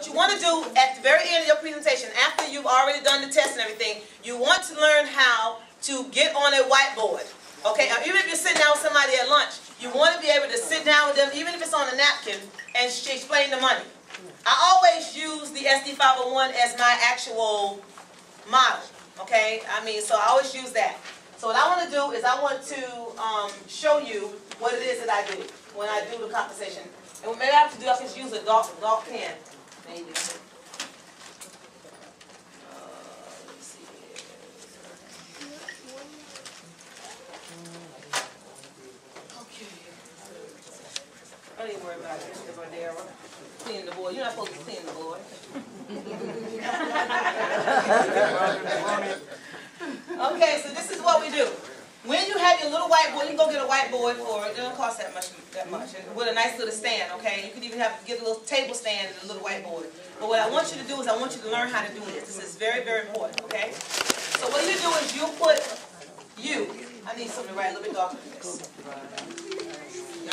what you want to do at the very end of your presentation, after you've already done the test and everything, you want to learn how to get on a whiteboard. Okay, even if you're sitting down with somebody at lunch, you want to be able to sit down with them, even if it's on a napkin, and explain the money. I always use the SD501 as my actual model. Okay, I mean, so I always use that. So what I want to do is I want to um, show you what it is that I do when I do the compensation. And maybe I have to do, I can use a dark, dark pen. Maybe. Uh, let's see. Okay. Don't even worry about it, Mr. Verdera. Cleaning the board. You're not supposed to clean the board. Okay, so this is what we do. Have your little whiteboard, you can go get a white whiteboard for it. It don't cost that much. That much. With a nice little stand, okay. You can even have get a little table stand and a little white whiteboard. But what I want you to do is I want you to learn how to do this. This is very, very important, okay. So what you do is you put you. I need something to write a little bit darker than this.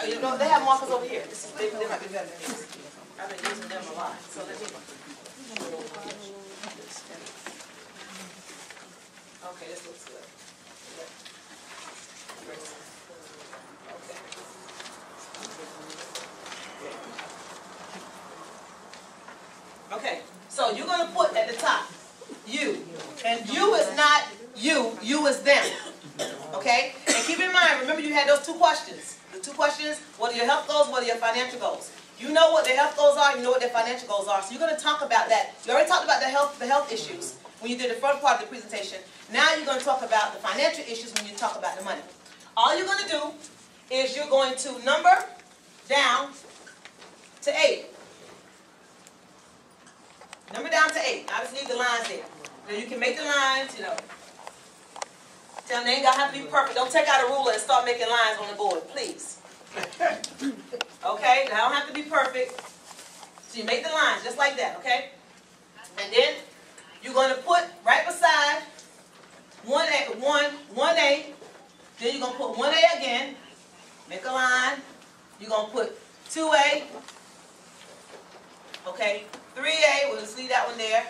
You know, they have markers over here. This is, they, they might be better than. I've been using them a lot. So let me. Okay, this looks good. Okay. So you're gonna put at the top, you. And you is not you, you is them. Okay? And keep in mind, remember you had those two questions. The two questions, what are your health goals, what are your financial goals? You know what their health goals are, you know what their financial goals are. So you're gonna talk about that. You already talked about the health, the health issues when you did the front part of the presentation. Now you're going to talk about the financial issues when you talk about the money. All you're going to do is you're going to number down to 8. Number down to 8. I just leave the lines there. Now you can make the lines, you know. Tell them they ain't got to have to be perfect. Don't take out a ruler and start making lines on the board, please. Okay? They don't have to be perfect. So you make the lines just like that, okay? And then you're going to put right beside 1A, 1, 1A, then you're going to put 1A again, make a line. You're going to put 2A, okay, 3A, we'll just leave that one there.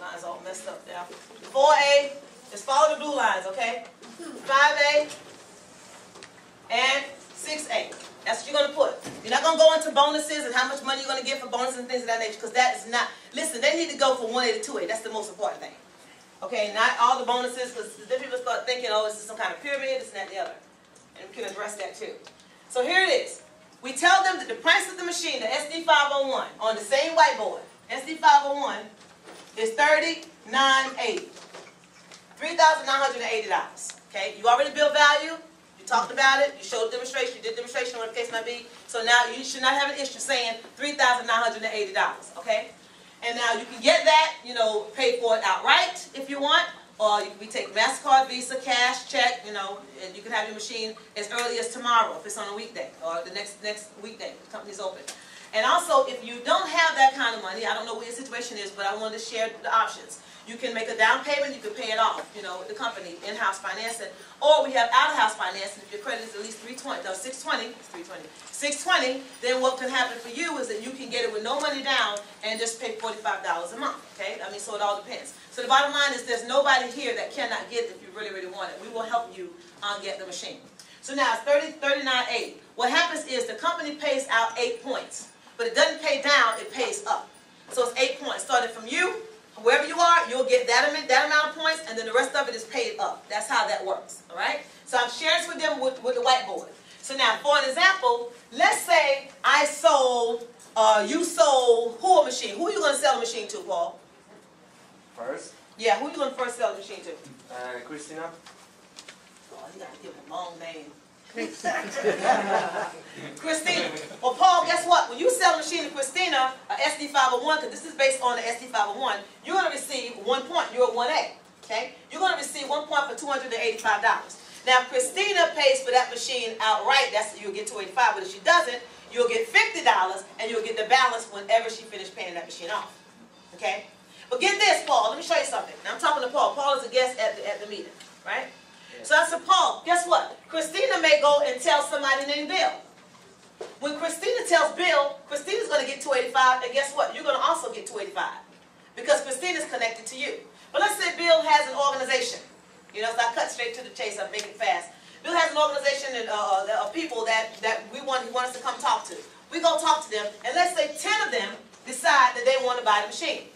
Lines all messed up now. 4A, just follow the blue lines, okay? 5A, and 6A. That's what you're going to put. You're not going to go into bonuses and how much money you're going to get for bonuses and things of that nature because that is not, listen, they need to go from 1A to 2A. That's the most important thing. Okay, not all the bonuses because then people start thinking, oh, this is some kind of pyramid, this and that the other. And we can address that too. So here it is. We tell them that the price of the machine, the SD501, on the same whiteboard, SD501 is $39.80. $3,980. Okay, you already built value, you talked about it, you showed a demonstration, you did demonstration, whatever the case might be. So now you should not have an issue saying $3,980, okay? And now you can get that, you know, pay for it outright if you want, or you be taking MasterCard, Visa, cash, check, you know, and you can have your machine as early as tomorrow if it's on a weekday, or the next next weekday, the company's open. And also, if you don't have that kind of money, I don't know what your situation is, but I wanted to share the options. You can make a down payment, you can pay it off, you know, with the company, in-house financing. Or we have out-of-house financing. If your credit is at least 320, no, 620, 320, 620, then what can happen for you is that you can get it with no money down and just pay $45 a month, okay? I mean, so it all depends. So the bottom line is there's nobody here that cannot get it if you really, really want it. We will help you um, get the machine. So now it's 30, 39.8. What happens is the company pays out eight points, but it doesn't pay down, it pays up. So it's eight points, starting from you wherever you are, you'll get that amount, that amount of points, and then the rest of it is paid up. That's how that works, all right? So I'm sharing this with them with, with the whiteboard. So now, for an example, let's say I sold, uh, you sold who a machine? Who are you going to sell the machine to, Paul? First, Yeah, who are you going to first sell the machine to? uh, Christina. Oh, you got to give him a long name. Christina. Well, Paul, guess what? When you sell a machine to Christina, a SD501, because this is based on the SD501, you're going to receive one point. You're a 1A. Okay? You're going to receive one point for $285. Now, if Christina pays for that machine outright, that's you'll get 285 but if she doesn't, you'll get $50 and you'll get the balance whenever she finishes paying that machine off. Okay? But get this, Paul. Let me show you something. I'm talking to Paul. Paul is a guest at the, at the meeting, right? So I said, Paul, guess what? Christina may go and tell somebody named Bill. When Christina tells Bill, Christina's gonna get two eighty-five, and guess what? You're gonna also get two eighty-five. Because Christina's connected to you. But let's say Bill has an organization. You know, so I cut straight to the chase, I make it fast. Bill has an organization and, uh, uh, of people that, that we want, he wants us to come talk to. We go talk to them, and let's say ten of them decide that they wanna buy the machine.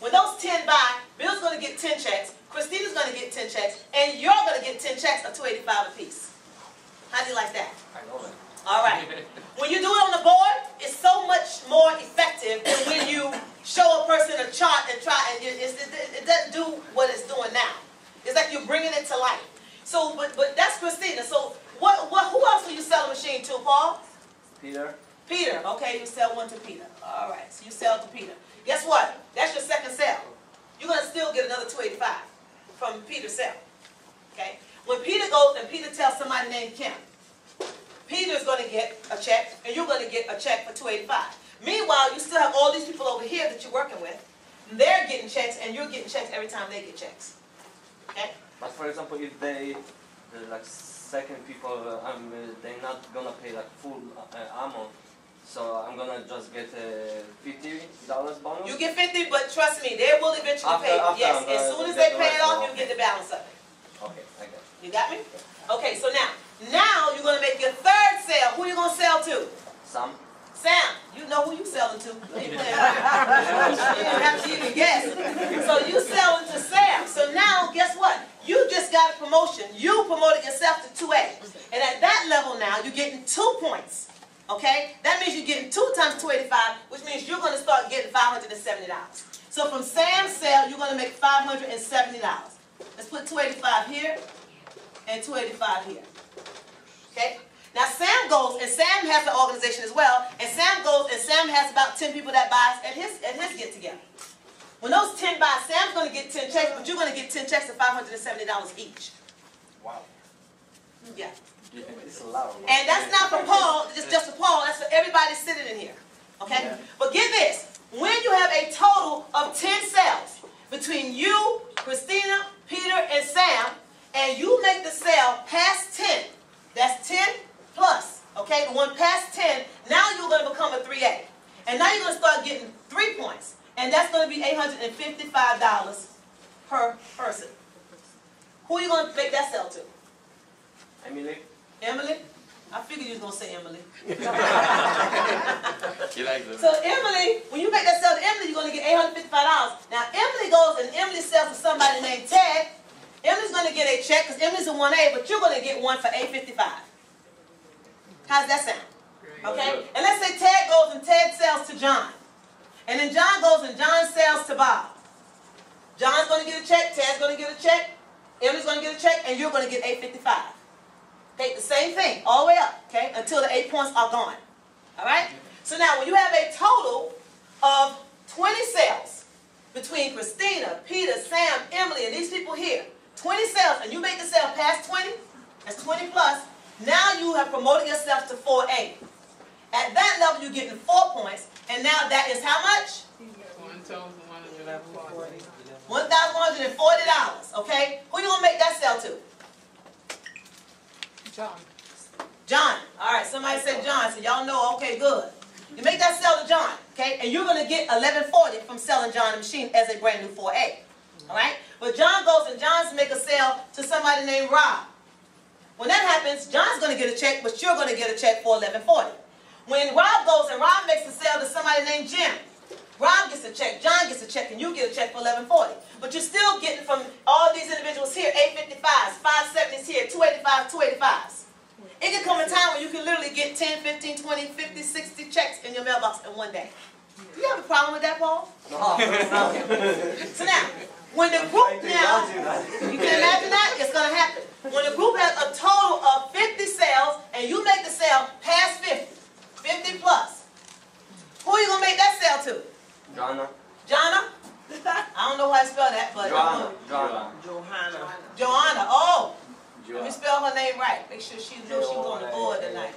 When those ten buy, Bill's gonna get ten checks, Christina's gonna get ten checks, and you're gonna get ten checks of two eighty-five apiece. How do you like that? I know that. All right. When you do it on the board, it's so much more effective than when you show a person a chart and try, and it, it, it doesn't do what it's doing now. It's like you're bringing it to life. So, but, but that's Christina. So, what, what, who else will you sell a machine to, Paul? Peter, Peter. Okay, you sell one to Peter. All right, so you sell to Peter. Guess what? That's your second sale. You're gonna still get another two eighty-five from Peter's sale. Okay? When Peter goes and Peter tells somebody named Kim, Peter's gonna get a check and you're gonna get a check for two eighty-five. Meanwhile, you still have all these people over here that you're working with. They're getting checks and you're getting checks every time they get checks. Okay? but for example, if they, like second people, uh, um, uh, they're not gonna pay like full uh, amount, so I'm gonna just get a fifty dollars bonus. You get fifty, but trust me, they will eventually After- pay. after Yes, I'm as soon as they the pay it off, you'll get the balance of it. Okay, I got. it. You got me? Okay, so now, now you're gonna make your third sale. Who are you gonna sell to? Sam. Sam, you know who you selling to. You ain't. You didn't have to even guess. So you selling to Sam. So now, guess what? You just got a promotion. You promoted yourself to 2A. And at that level now, you're getting two points. Okay? That means you're getting two times 285, which means you're gonna start getting $570. So from Sam's sale, you're gonna make $570. Let's put 285 here and 285 here. Okay? Now Sam goes, and Sam has an organization as well, and Sam goes, and Sam has about 10 people that buys at his, at his get together. When those 10 buy, Sam's gonna get 10 checks, but you're gonna get 10 checks of $570 each. Wow. Yeah. It's a lot. of money. And that's not for Paul, just, just for Paul, that's for everybody sitting in here. Okay? Yeah. But get this, when you have a total of 10 sales between you, Christina, Peter, and Sam, and you make the sale past 10, that's 10 plus, okay? The one past 10, now you're going to become a 3A. And now you're going to start getting three points. And that's going to be $855 per person. Who are you going to make that sell to? Emily. Emily? I figured you was gonna say Emily. He likes it. So Emily, when you make that sale to Emily, you're gonna get eight hundred fifty-five dollars. Now Emily goes and Emily sells to somebody named Ted. Emily's gonna get a check because Emily's a one A, but you're gonna get one for eight fifty-five. How's that sound? Okay? Good. And let's say Ted goes and Ted sells to John. And then John goes and John sells to Bob. John's gonna get a check, Ted's gonna get a check, Emily's gonna get a check, and you're gonna get eight fifty-five. The same thing, all the way up, okay, until the eight points are gone. All right? So now, when you have a total of 20 sales between Christina, Peter, Sam, Emily, and these people here, 20 sales, and you make the sale past 20, that's 20 plus, now you have promoted yourself to 4A. At that level, you're getting four points, and now that is how much? One thousand one hundred and forty. $1,140, okay? Who you gonna make that sale to? John. John. All right, somebody said John, so y'all know, okay, good. You make that sell to John, okay? And you're gonna get eleven forty from selling John the machine as a brand new four A. All right? But John goes and John's make a sale to somebody named Rob. When that happens, John's gonna get a check, but you're gonna get a check for eleven forty. When Rob goes and Rob makes a sale to somebody named Jim, Rob gets a check, John gets a check, and you get a check for eleven forty. But you're still getting from all these individuals here, eight fifty-fives, five seventies here, two eighty-fives, two eighty-fives. It can come a time when you can literally get 10, 15, 20, 50, 60 checks in your mailbox in one day. Do you have a problem with that, Paul? No. So now, when the group now, you can imagine that? It's gonna happen. When the group has a total of 50 sales and you make the sale past 50, 50 plus, who are you gonna make that sale to? Joanna. Jonna? I don't know how to spell that, but Joanna. Um, Joanna. Johanna. Joanna. Oh, let me spell her name right. Make sure she knows she was on the board tonight.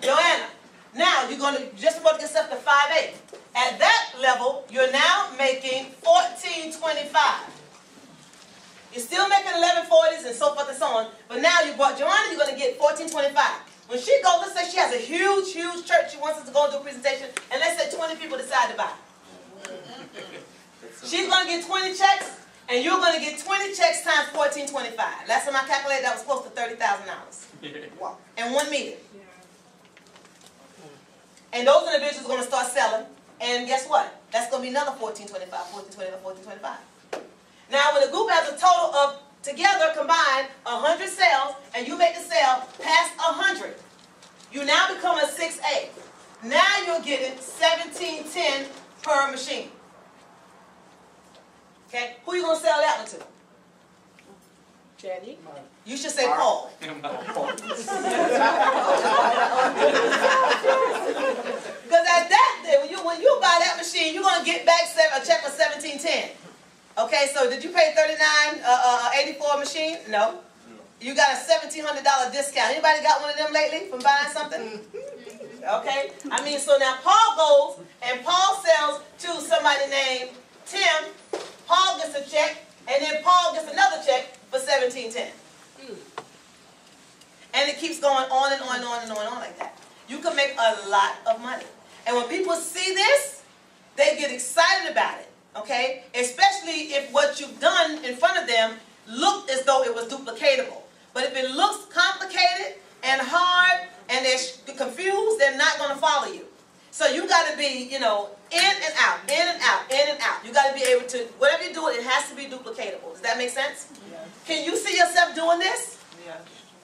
Joanna. Now you're gonna just about to get yourself to five eight. At that level, you're now making fourteen twenty-five. You're still making eleven forties and so forth and so on, but now you brought Joanna, you're gonna get fourteen twenty-five. When she goes, let's say she has a huge, huge church, she wants us to go and do a presentation, and let's say 20 people decide to buy. She's gonna get 20 checks, and you're gonna get 20 checks times 1425. Last time I calculated, that was close to $30,000 Wow. in one meeting. And those individuals are gonna start selling, and guess what? That's gonna be another 1425, 1425, 1425. Now, when the group has a total of, together combined, 100 sales, and you make the sale past 100, you now become a 6A. Now you're getting 1710 per machine. Okay, who you gonna sell that one to? Jenny? You should say Paul. Because at that, day, when you when you buy that machine, you're gonna get back seven, a check for seventeen ten. Okay, so did you pay thirty nine uh, uh, eighty for a machine? No. You got a seventeen hundred dollar discount. Anybody got one of them lately from buying something? Okay, I mean, so now Paul goes and Paul sells to somebody named Tim. Paul gets a check, and then Paul gets another check for seventeen ten. Hmm. And it keeps going on and on and on and on and on like that. You can make a lot of money. And when people see this, they get excited about it, okay? Especially if what you've done in front of them looked as though it was duplicatable. But if it looks complicated and hard and they're confused, they're not going to follow you. So you got to be, you know, in and out, in and out, in and out. You got to be able to, whatever you do, it has to be duplicatable. Does that make sense? Can you see yourself doing this? Yeah.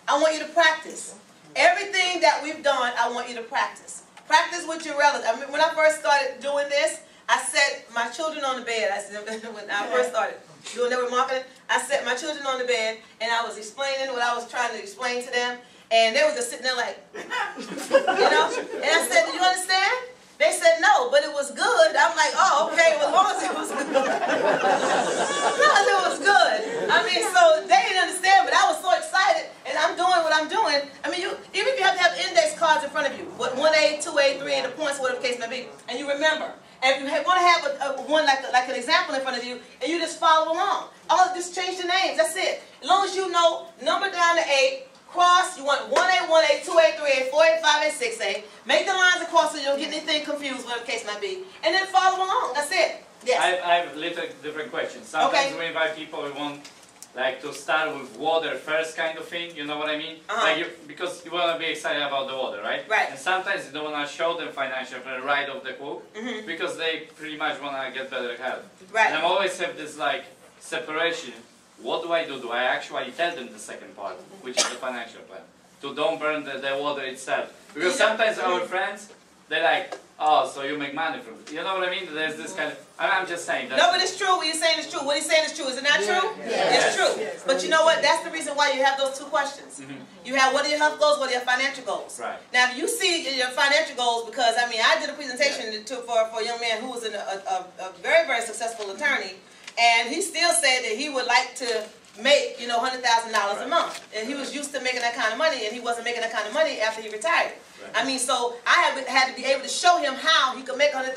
I want you to practice. Everything that we've done, I want you to practice. Practice with your relatives. I mean, when I first started doing this, I set my children on the bed. I said when I first started doing network marketing, I set my children on the bed and I was explaining what I was trying to explain to them, and they were just sitting there like, you know. And I said, "Do you understand?" They said no, but it was good. I'm like, oh, okay, well, as long as it was good. as long as it was good. I mean, so they didn't understand, but I was so excited, and I'm doing what I'm doing. I mean, you even if you have to have index cards in front of you, what one A, two A, three A, and the points, whatever the case may be, and you remember. And if you want to have a, a, one like like an example in front of you, and you just follow along. All just change the names. That's it. As long as you know number down to eight, cross. You want one A, one A, two A, three A, four A, five A, six A. Make the lines across so you don't get anything confused, whatever the case might be, and then follow along. That's it. Yes. I, I have a little different questions. Sometimes Okay. we invite people who want like to start with water first kind of thing, you know what I mean? Uh-huh. Like you, because you want to be excited about the water, right? Right. And sometimes you don't want to show them financial right off the hook Mhm. because they pretty much want to get better health. Right. And I always have this like separation. What do I do? Do I actually tell them the second part, which is the financial plan? To don't burn the, the water itself. Because sometimes our friends, they're like, oh, so you make money from it. You know what I mean? There's this kind of, I- I'm just saying that. No, but it's true. What you're saying is true. What he's saying is true. Is it not true? Yeah. It's true. But you know what? That's the reason why you have those two questions. Mhm. You have what are your health goals, what are your financial goals. Right. Now, if you see your financial goals, because I mean, I did a presentation to, for, for a young man who was an, a, a, a very, very successful attorney, and he still said that he would like to make, you know, $100,000 a month. And he was used to making that kind of money, and he wasn't making that kind of money after he retired. Right. I mean, so I had, had to be able to show him how he could make $100,000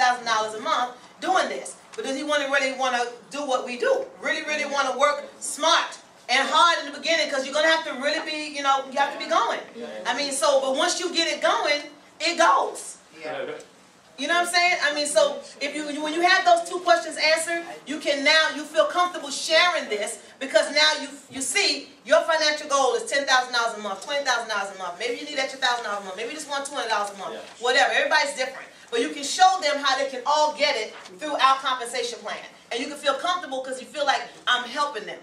a month doing this. But does he want to really want to do what we do? Really, really want to work smart and hard in the beginning because you're going to have to really be, you know, you have to be going. I mean, so, but once you get it going, it goes. Yeah. You know what I'm saying? I mean, so if you when you have those two questions answered, you can now you feel comfortable sharing this because now you you see your financial goal is ten thousand dollars a month, twenty thousand dollars a month. Maybe you need extra thousand dollars a month. Maybe you just want hundred dollars a month. Yeah. Whatever. Everybody's different, but you can show them how they can all get it through our compensation plan, and you can feel comfortable because you feel like I'm helping them.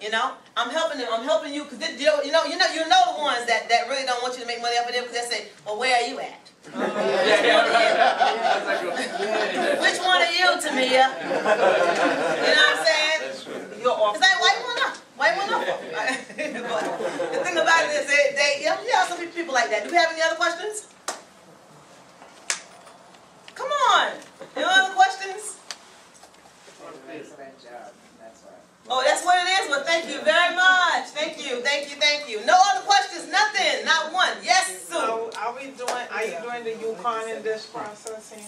You know, I'm helping them. I'm helping you because you know, you know, you know, the ones that, that really don't want you to make money off of them because they say, "Well, where are you at? Yeah, yeah, right. That's like a- Which one are you, Tamia?" You know what I'm saying? You're off. It's like, why you want up? Why you want up? but the thing about it is, they, they you know, have some people like that. Do we have any other questions? Come on. Any other questions? Excellent job, that's why. Oh, that's what it is. Well, thank you very much. Thank you, thank you, thank you. No other questions? Nothing. Not one. Yes, Sue. So are we doing, are you doing the Ukon in this processing?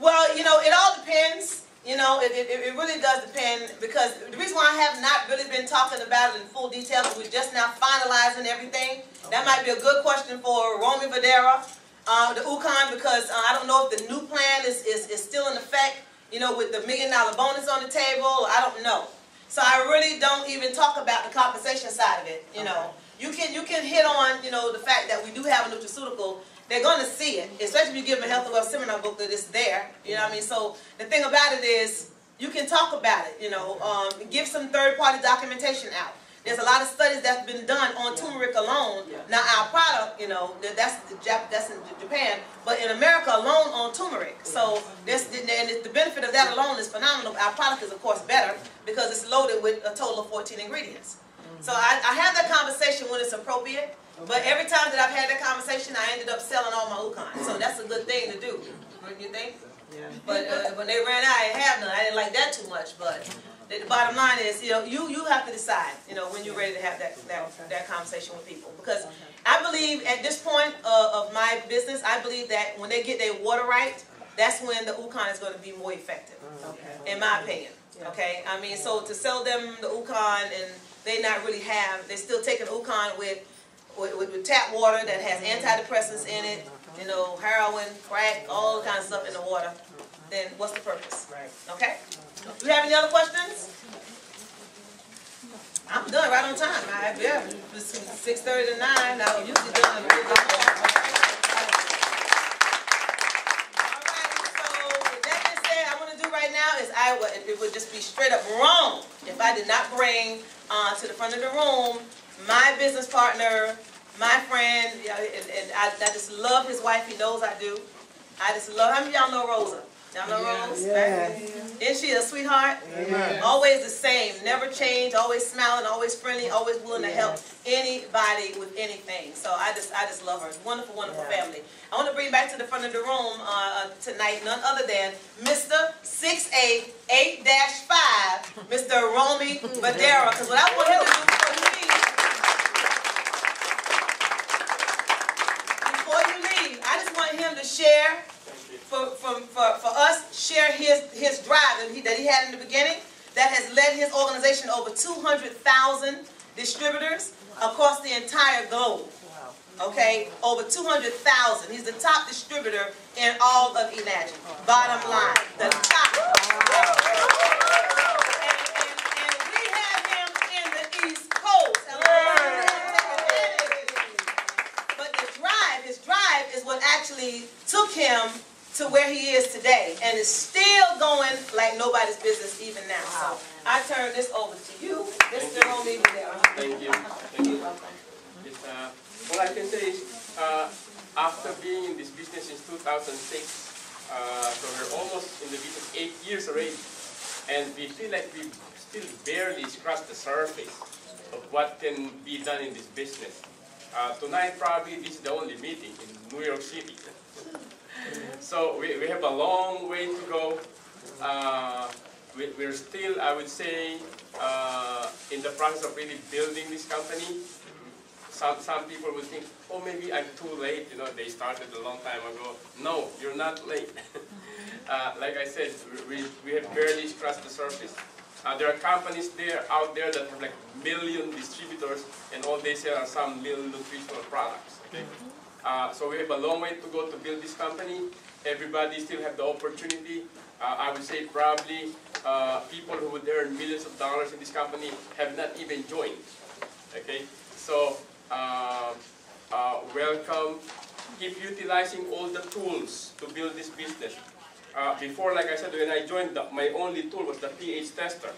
Well, you know, it all depends. you know, it, it, it really does depend, because the reason why I have not really been talking about it in full detail, is we're just now finalizing everything. That might be a good question for Romy Vadera, uh, the Ukon, because, uh, I don't know if the new plan is, is, is still in effect, you know, with the million dollar bonus on the table, I don't know. So I really don't even talk about the compensation side of it, you know. You can, you can hit on, you know, the fact that we do have a nutraceutical, they're gonna see it, especially if you give them a Health and Wealth seminar book that it's there, you know what I mean? So the thing about it is, you can talk about it, you know, um, give some third-party documentation out. There's a lot of studies that's been done on turmeric alone. Yeah. Now our product, you know, that's the Jap, that's in Japan, but in America alone on turmeric. So this, and the benefit of that alone is phenomenal. Our product is of course better because it's loaded with a total of 14 ingredients. So I, I have that conversation when it's appropriate, but every time that I've had that conversation, I ended up selling all my Ukon. So that's a good thing to do, wouldn't you think? Yeah. But uh, when they ran out, I didn't have none. I didn't like that too much. But the, bottom line is, you know, you you have to decide, you know, when you're ready to have that that, that conversation with people. Because I believe at this point uh, of my business, I believe that when they get their water right, that's when the Ukon is going to be more effective, Okay. in my opinion. Yeah. Okay, I mean, so to sell them the Ukon and they not really have, they're still taking Ukon with with, with, with tap water that has antidepressants in it, you know, heroin, crack, all the kind of stuff in the water, then what's the purpose? Right. Okay? Do you have any other questions? I'm done right on time. I, yeah, it's six thirty to nine, I usually done a little bit. Alright, so that being said, I wanna do right now is I would, it would just be straight up wrong if I did not bring, uh, to the front of the room, my business partner, my friend, and, and I, I just love his wife, he knows I do. I just love, how many of y'all know Rosa? Y'all know Yeah. Rose? Yeah. Isn't she a sweetheart? Amen. Always the same, never change, always smiling, always friendly, always willing to help anybody with anything. So I just, I just love her. Wonderful, wonderful Yeah. family. I want to bring back to the front of the room uh, uh, tonight none other than Mr. 6A 8-5, Mr. Romy Vadera. Because what I want him to do before you leave, before you leave, I just want him to share for, from, for, for us, share his, his drive that he, that he had in the beginning that has led his organization over 200,000 distributors across the entire globe. Okay, over 200,000. He's the top distributor in all of Enagic. Bottom line, the top. And, and, and we have him in the East Coast. And we're gonna take advantage. But the drive, his drive is what actually took him to where he is today and is still going like nobody's business even now. So I turn this over to you, Mr. Romy Vidal. Thank you. Thank you. It's, uh, all I can say is, uh, after being in this business since 2006, uh, so we're almost in the business eight years already, and we feel like we've still barely scratched the surface of what can be done in this business. Uh, tonight, probably, this is the only meeting in New York City. So we, we have a long way to go. Uh, we, we're still, I would say, uh, in the process of really building this company. Some, some people would think, oh, maybe I'm too late, you know, they started a long time ago. No, you're not late. uh, like I said, we, we have barely scratched the surface. Uh, there are companies there out there that have like million distributors and all they sell are some little nutritional products. Okay? Uh, so we have a long way to go to build this company. Everybody still have the opportunity. Uh, I would say probably uh, people who would earn millions of dollars in this company have not even joined. Okay, so uh, uh, welcome. Keep utilizing all the tools to build this business. Uh, before, like I said, when I joined, the, my only tool was the pH tester.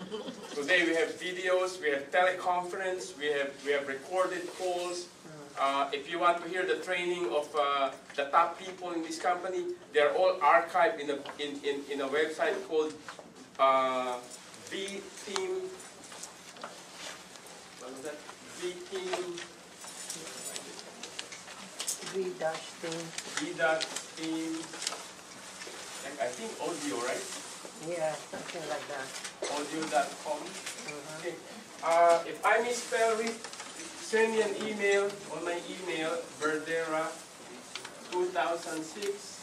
Today we have videos, we have teleconference, we have we have recorded calls. Uh, if you want to hear the training of uh, the top people in this company, they're all archived in a in, in, in a website called uh, V Team. What was that? V Team. V dash thing. V dot Team. like, I think audio, right? Yeah, something like that. Audio.com. Mhm. Okay. Uh, if I misspell it, send me an email on my email, verdera2006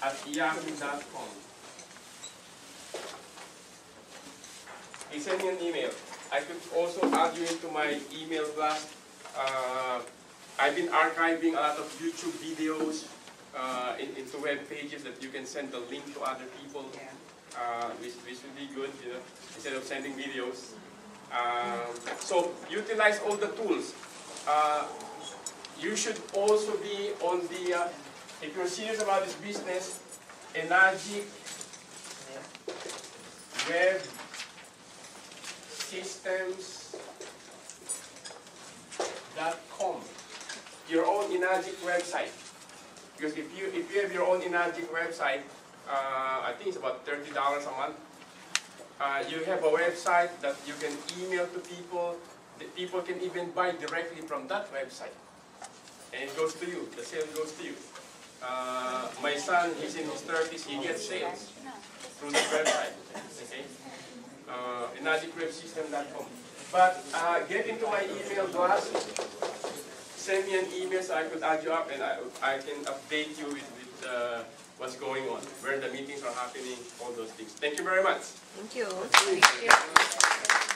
at yahoo.com. please send me an email. I could also add you into my email blast. Uh, I've been archiving a lot of YouTube videos uh, in, into web pages that you can send the link to other people, uh, which, which would be good, you know, instead of sending videos. Um, so utilize all the tools. Uh, you should also be on the, uh, if you're serious about this business, Enagic Web. Your own Enagic website. Because if you if you have your own Enagic website, uh, I think it's about thirty dollars a month. Uh, you have a website that you can email to people. The people can even buy directly from that website, and it goes to you. The sale goes to you. Uh, my son, he's in his thirties. He gets sales through the website. Okay, uh. But uh, get into my email blast. Send me an email so I could add you up, and I, I can update you with, with uh, what's going on, where the meetings are happening, all those things. Thank you very much. Thank you.